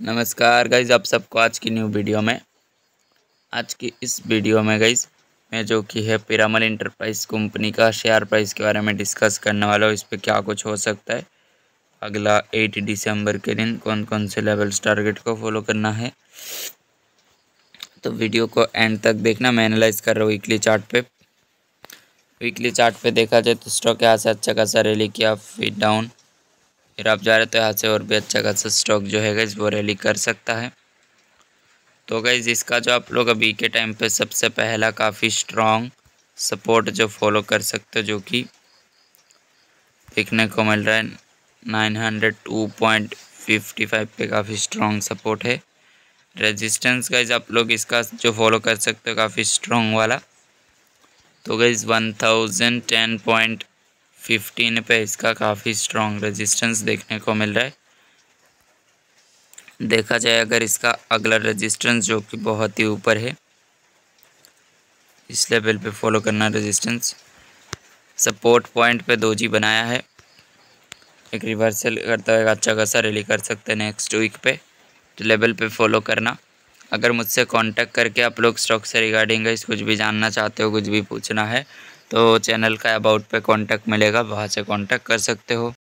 नमस्कार गाइज़ आप सबको आज की न्यू वीडियो में। आज की इस वीडियो में गाइज़ मैं जो कि है पिरामल इंटरप्राइज कंपनी का शेयर प्राइस के बारे में डिस्कस करने वाला हूँ। इस पर क्या कुछ हो सकता है? अगला एट दिसंबर के दिन कौन कौन से लेवल्स टारगेट को फॉलो करना है। तो वीडियो को एंड तक देखना, मैं एनालाइज कर रहा हूँ वीकली चार्ट पे। वीकली चार्ट पे देखा जाए तो स्टॉक यहाँ से अच्छा खासा रैली किया, फिर डाउन फिर आप जा रहे तो यहाँ से और भी अच्छा खासा स्टॉक जो है गैस वो रैली कर सकता है। तो गैस इसका जो आप लोग अभी के टाइम पे सबसे पहला काफ़ी स्ट्रॉन्ग सपोर्ट जो फॉलो कर सकते हो जो कि देखने को मिल रहा है nine hundred two point fifty five पे काफ़ी स्ट्रॉन्ग सपोर्ट है। रेजिस्टेंस गाइज़ आप लोग इसका जो फॉलो कर सकते हो, काफ़ी स्ट्रॉन्ग वाला। तो guys one thousand ten point fifteen पे इसका काफ़ी स्ट्रॉन्ग रेजिस्टेंस देखने को मिल रहा है। देखा जाए अगर इसका अगला रेजिस्टेंस जो कि बहुत ही ऊपर है, इस लेवल पे फॉलो करना रेजिस्टेंस सपोर्ट पॉइंट पे दो जी बनाया है। एक रिवर्सल करता हुआ अच्छा खासा रैली कर सकते हैं नेक्स्ट वीक पे। तो लेवल पे फॉलो करना। अगर मुझसे कांटेक्ट करके आप लोग स्टॉक से रिगार्डिंग कुछ भी जानना चाहते हो, कुछ भी पूछना है तो चैनल का अबाउट पे कांटेक्ट मिलेगा वहाँ से कांटेक्ट कर सकते हो।